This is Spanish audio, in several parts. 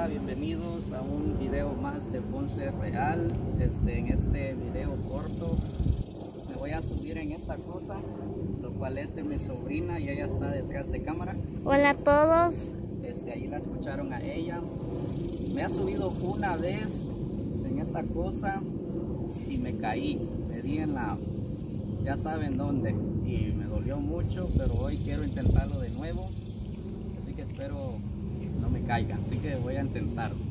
hola, bienvenidos a un video más de Ponce Real. Este, en este video corto me voy a subir en esta cosa, lo cual es de mi sobrina y ella está detrás de cámara. Hola a todos. Este, ahí la escucharon a ella. Me ha subido una vez en esta cosa y me caí, me di en la, ya saben dónde, y me dolió mucho, pero hoy quiero intentarlo de nuevo, así que espero caiga, así que voy a intentarlo.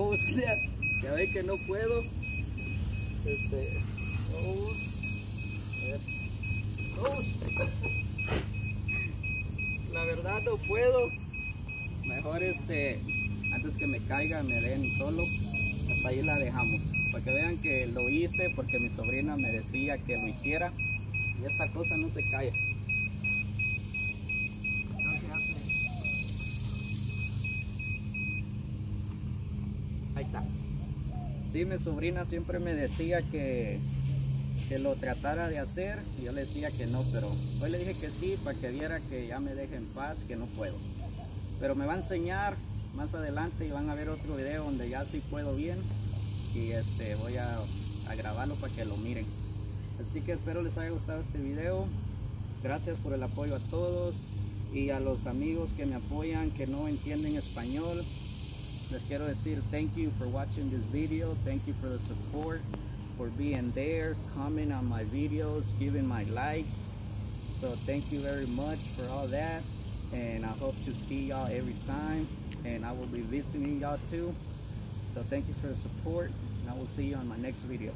Oh ya ve que no puedo. Este, oh, la verdad no puedo. Mejor este, antes que me caiga, me den solo. Hasta ahí la dejamos. Para que vean que lo hice porque mi sobrina me decía que lo hiciera. Y esta cosa no se hace. Ahí está. Sí, mi sobrina siempre me decía que, que lo tratara de hacer. Yo le decía que no, pero hoy le dije que sí para que viera que ya me deje en paz, que no puedo. Pero me va a enseñar más adelante y van a ver otro video donde ya sí puedo bien. Y este voy a, a grabarlo para que lo miren. Así que espero les haya gustado este video. Gracias por el apoyo a todos y a los amigos que me apoyan que no entienden español. Les quiero decir thank you for watching this video. Thank you for the support, for being there, comment on my videos, giving my likes. So thank you very much for all that. And I hope to see y'all every time. And I will be visiting y'all too. So thank you for the support. And I will see you on my next video.